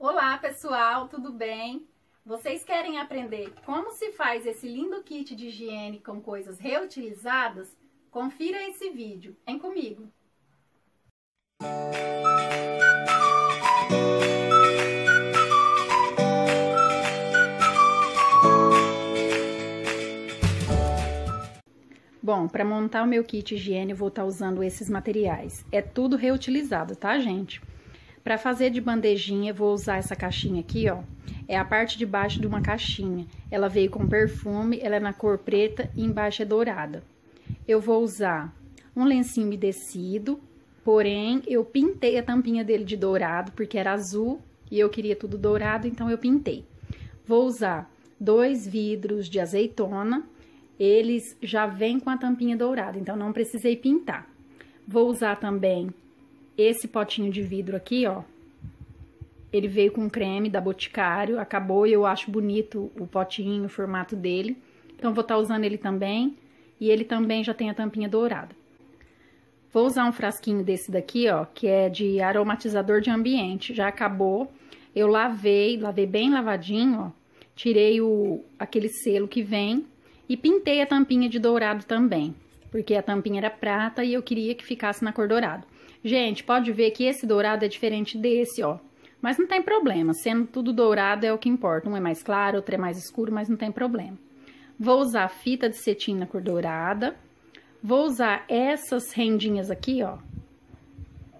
Olá pessoal, tudo bem? Vocês querem aprender como se faz esse lindo kit de higiene com coisas reutilizadas? Confira esse vídeo, vem comigo! Bom, para montar o meu kit higiene, eu vou estar tá usando esses materiais. É tudo reutilizado, tá, gente? Para fazer de bandejinha, vou usar essa caixinha aqui, ó. É a parte de baixo de uma caixinha. Ela veio com perfume, ela é na cor preta e embaixo é dourada. Eu vou usar um lencinho umedecido, porém, eu pintei a tampinha dele de dourado, porque era azul e eu queria tudo dourado, então eu pintei. Vou usar dois vidros de azeitona eles já vêm com a tampinha dourada, então não precisei pintar. Vou usar também esse potinho de vidro aqui, ó. Ele veio com creme da Boticário, acabou e eu acho bonito o potinho, o formato dele. Então, vou estar tá usando ele também. E ele também já tem a tampinha dourada. Vou usar um frasquinho desse daqui, ó, que é de aromatizador de ambiente. Já acabou. Eu lavei, lavei bem lavadinho, ó. Tirei o, aquele selo que vem e pintei a tampinha de dourado também, porque a tampinha era prata e eu queria que ficasse na cor dourado. Gente, pode ver que esse dourado é diferente desse, ó. Mas não tem problema, sendo tudo dourado é o que importa. Um é mais claro, outro é mais escuro, mas não tem problema. Vou usar fita de cetim na cor dourada. Vou usar essas rendinhas aqui, ó.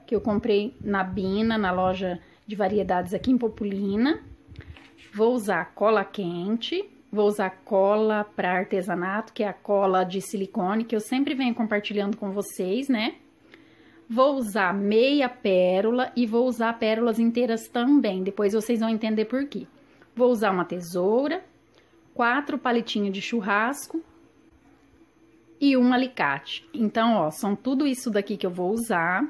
Que eu comprei na Bina, na loja de variedades aqui em Populina. Vou usar cola quente. Vou usar cola para artesanato, que é a cola de silicone, que eu sempre venho compartilhando com vocês, né? Vou usar meia pérola e vou usar pérolas inteiras também, depois vocês vão entender por quê. Vou usar uma tesoura, quatro palitinhos de churrasco e um alicate. Então, ó, são tudo isso daqui que eu vou usar.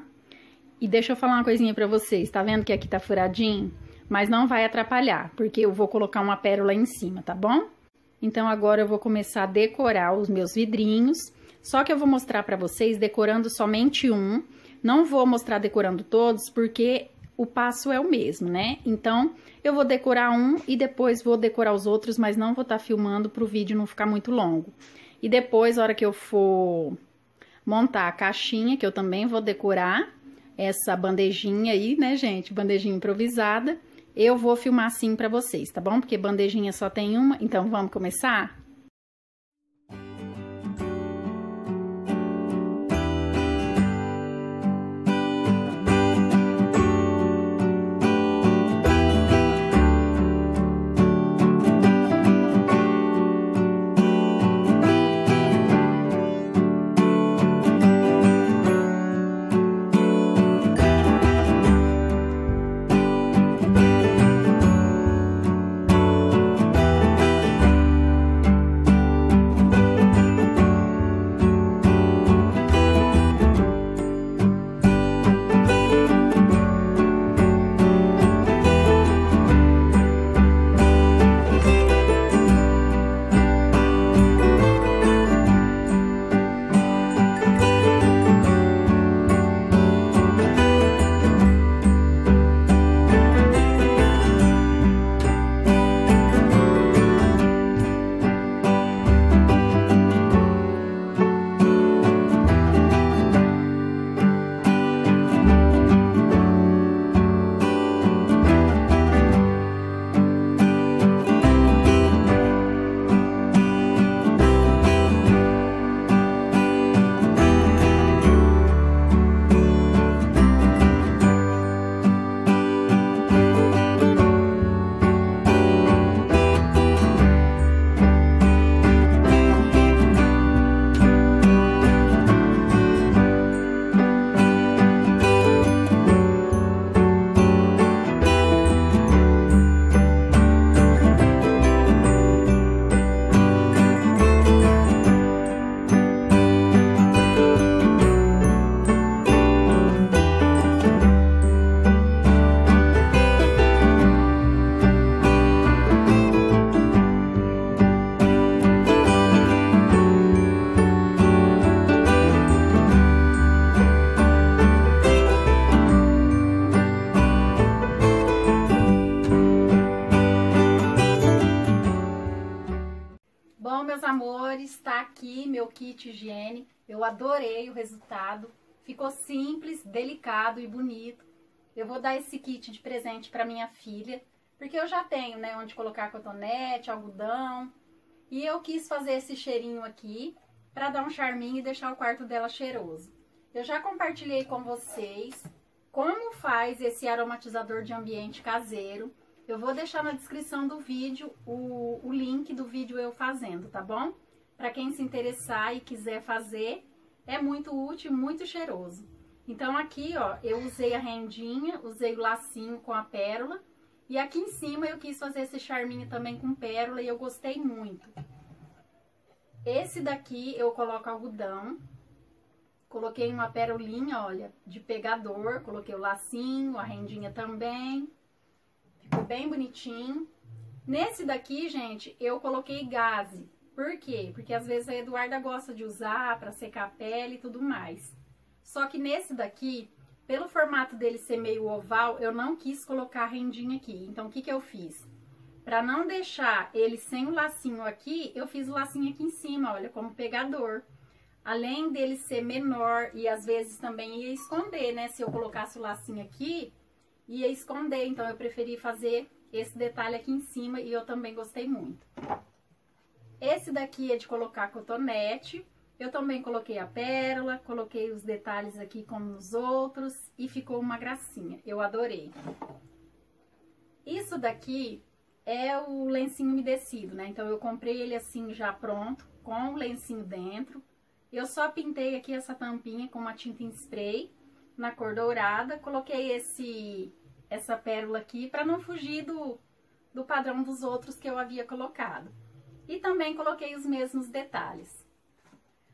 E deixa eu falar uma coisinha pra vocês, tá vendo que aqui tá furadinho? mas não vai atrapalhar, porque eu vou colocar uma pérola em cima, tá bom? Então, agora eu vou começar a decorar os meus vidrinhos, só que eu vou mostrar para vocês decorando somente um, não vou mostrar decorando todos, porque o passo é o mesmo, né? Então, eu vou decorar um e depois vou decorar os outros, mas não vou estar tá filmando para o vídeo não ficar muito longo. E depois, a hora que eu for montar a caixinha, que eu também vou decorar essa bandejinha aí, né, gente? Bandejinha improvisada. Eu vou filmar assim para vocês, tá bom? Porque bandejinha só tem uma, então vamos começar? Meu kit higiene. Eu adorei o resultado. Ficou simples, delicado e bonito. Eu vou dar esse kit de presente para minha filha, porque eu já tenho, né, onde colocar cotonete, algodão. E eu quis fazer esse cheirinho aqui para dar um charminho e deixar o quarto dela cheiroso. Eu já compartilhei com vocês como faz esse aromatizador de ambiente caseiro. Eu vou deixar na descrição do vídeo o, o link do vídeo eu fazendo, tá bom? Para quem se interessar e quiser fazer, é muito útil, muito cheiroso. Então aqui, ó, eu usei a rendinha, usei o lacinho com a pérola. E aqui em cima eu quis fazer esse charminho também com pérola e eu gostei muito. Esse daqui eu coloco algodão. Coloquei uma pérolinha, olha, de pegador. Coloquei o lacinho, a rendinha também. Ficou bem bonitinho. Nesse daqui, gente, eu coloquei gaze. Por quê? Porque às vezes a Eduarda gosta de usar para secar a pele e tudo mais. Só que nesse daqui, pelo formato dele ser meio oval, eu não quis colocar a rendinha aqui. Então, o que que eu fiz? Para não deixar ele sem o lacinho aqui, eu fiz o lacinho aqui em cima, olha, como pegador. Além dele ser menor e às vezes também ia esconder, né? Se eu colocasse o lacinho aqui, ia esconder. Então, eu preferi fazer esse detalhe aqui em cima e eu também gostei muito. Esse daqui é de colocar cotonete. Eu também coloquei a pérola, coloquei os detalhes aqui como nos outros e ficou uma gracinha. Eu adorei. Isso daqui é o lencinho umedecido, né? Então, eu comprei ele assim já pronto, com o lencinho dentro. Eu só pintei aqui essa tampinha com uma tinta em spray na cor dourada. Coloquei esse essa pérola aqui para não fugir do, do padrão dos outros que eu havia colocado. E também coloquei os mesmos detalhes.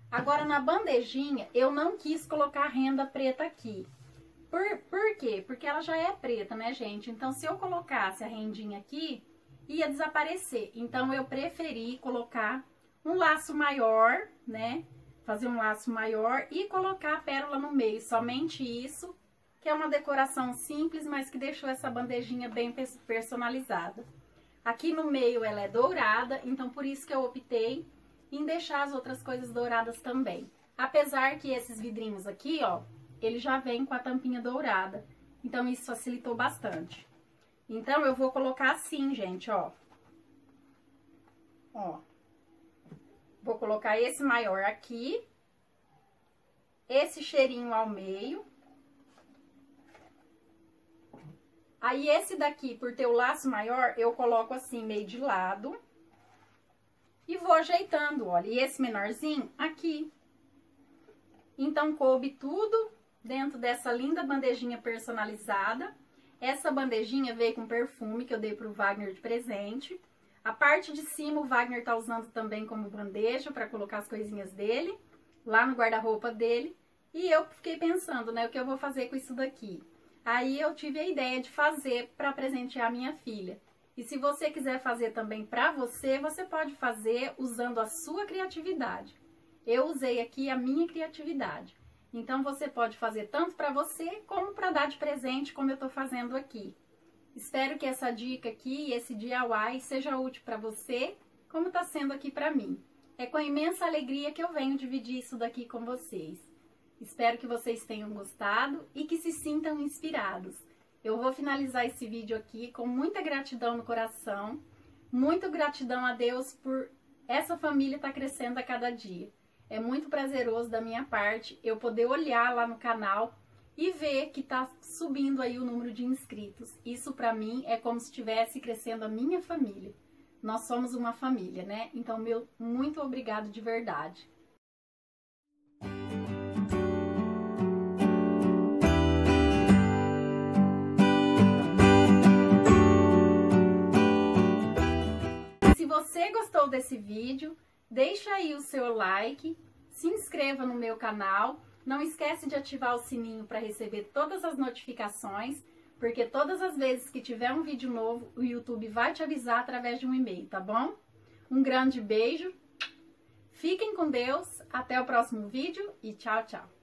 Agora, na bandejinha, eu não quis colocar renda preta aqui. Por, por quê? Porque ela já é preta, né, gente? Então, se eu colocasse a rendinha aqui, ia desaparecer. Então, eu preferi colocar um laço maior, né? Fazer um laço maior e colocar a pérola no meio. Somente isso que é uma decoração simples, mas que deixou essa bandejinha bem personalizada. Aqui no meio ela é dourada, então por isso que eu optei em deixar as outras coisas douradas também. Apesar que esses vidrinhos aqui, ó, ele já vem com a tampinha dourada, então isso facilitou bastante. Então eu vou colocar assim, gente, ó. Ó. Vou colocar esse maior aqui, esse cheirinho ao meio Aí, esse daqui, por ter o laço maior, eu coloco assim, meio de lado. E vou ajeitando, olha. E esse menorzinho, aqui. Então, coube tudo dentro dessa linda bandejinha personalizada. Essa bandejinha veio com perfume que eu dei pro Wagner de presente. A parte de cima o Wagner tá usando também como bandeja para colocar as coisinhas dele, lá no guarda-roupa dele. E eu fiquei pensando, né, o que eu vou fazer com isso daqui. Aí eu tive a ideia de fazer para presentear minha filha. E se você quiser fazer também para você, você pode fazer usando a sua criatividade. Eu usei aqui a minha criatividade. Então você pode fazer tanto para você como para dar de presente, como eu estou fazendo aqui. Espero que essa dica aqui, esse DIY, seja útil para você, como está sendo aqui para mim. É com imensa alegria que eu venho dividir isso daqui com vocês. Espero que vocês tenham gostado e que se sintam inspirados. Eu vou finalizar esse vídeo aqui com muita gratidão no coração, muito gratidão a Deus por essa família estar tá crescendo a cada dia. É muito prazeroso da minha parte eu poder olhar lá no canal e ver que está subindo aí o número de inscritos. Isso para mim é como se estivesse crescendo a minha família. Nós somos uma família, né? Então, meu muito obrigado de verdade. Você gostou desse vídeo, deixa aí o seu like, se inscreva no meu canal, não esquece de ativar o sininho para receber todas as notificações, porque todas as vezes que tiver um vídeo novo, o YouTube vai te avisar através de um e-mail, tá bom? Um grande beijo, fiquem com Deus, até o próximo vídeo e tchau, tchau!